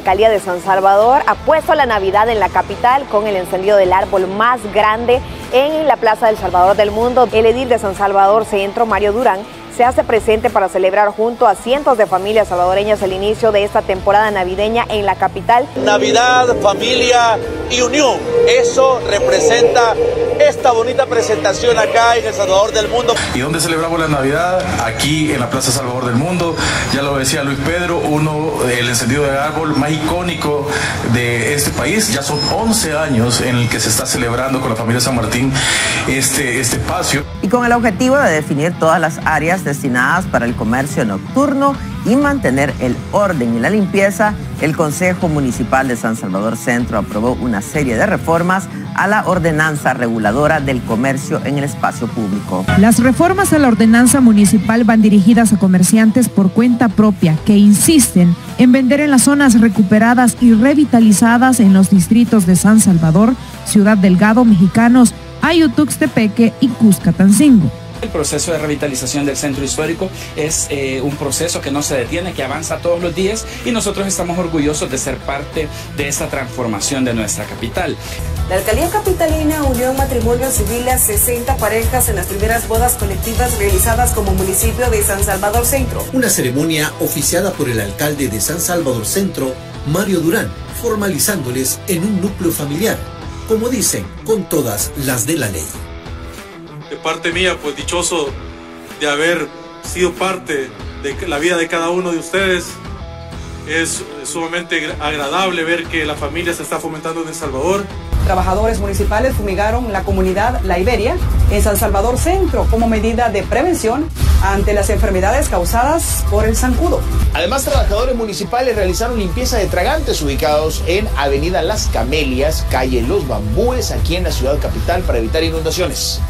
alcaldía de San Salvador ha puesto la Navidad en la capital con el encendido del árbol más grande en la Plaza del Salvador del Mundo. El edil de San Salvador Centro, Mario Durán, se hace presente para celebrar junto a cientos de familias salvadoreñas el inicio de esta temporada navideña en la capital. Navidad, familia y unión. Eso representa esta bonita presentación acá en El Salvador del Mundo. ¿Y dónde celebramos la Navidad? Aquí en la Plaza Salvador del Mundo. Ya lo decía Luis Pedro, uno, el encendido de árbol más icónico de este país. Ya son 11 años en el que se está celebrando con la familia San Martín este, este espacio. Y con el objetivo de definir todas las destinadas para el comercio nocturno y mantener el orden y la limpieza, el Consejo Municipal de San Salvador Centro aprobó una serie de reformas a la ordenanza reguladora del comercio en el espacio público. Las reformas a la ordenanza municipal van dirigidas a comerciantes por cuenta propia que insisten en vender en las zonas recuperadas y revitalizadas en los distritos de San Salvador, Ciudad Delgado, Mexicanos, Ayutuxtepeque y Cuscatancingo. El proceso de revitalización del centro histórico es eh, un proceso que no se detiene, que avanza todos los días y nosotros estamos orgullosos de ser parte de esta transformación de nuestra capital. La alcaldía capitalina unió en matrimonio civil a 60 parejas en las primeras bodas colectivas realizadas como municipio de San Salvador Centro. Una ceremonia oficiada por el alcalde de San Salvador Centro, Mario Durán, formalizándoles en un núcleo familiar, como dicen, con todas las de la ley de parte mía, pues dichoso de haber sido parte de la vida de cada uno de ustedes. Es sumamente agradable ver que la familia se está fomentando en El Salvador. Trabajadores municipales fumigaron la comunidad La Iberia en San Salvador Centro como medida de prevención ante las enfermedades causadas por el zancudo. Además, trabajadores municipales realizaron limpieza de tragantes ubicados en Avenida Las Camelias, calle Los Bambúes, aquí en la ciudad capital para evitar inundaciones.